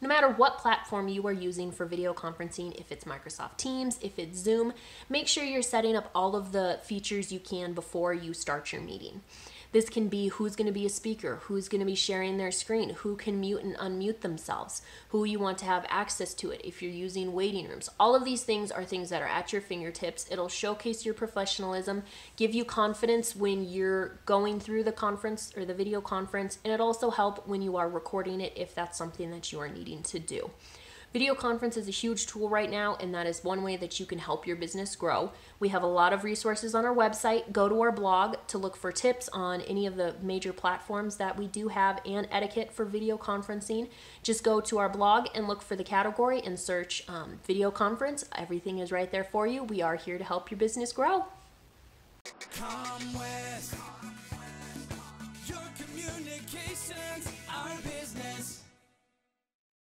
No matter what platform you are using for video conferencing, if it's Microsoft Teams, if it's Zoom, make sure you're setting up all of the features you can before you start your meeting. This can be who's going to be a speaker, who's going to be sharing their screen, who can mute and unmute themselves, who you want to have access to it if you're using waiting rooms. All of these things are things that are at your fingertips. It'll showcase your professionalism, give you confidence when you're going through the conference or the video conference, and it also help when you are recording it if that's something that you are needing needing to do. Video conference is a huge tool right now, and that is one way that you can help your business grow. We have a lot of resources on our website. Go to our blog to look for tips on any of the major platforms that we do have and etiquette for video conferencing. Just go to our blog and look for the category and search um, video conference. Everything is right there for you. We are here to help your business grow. Come Your communication.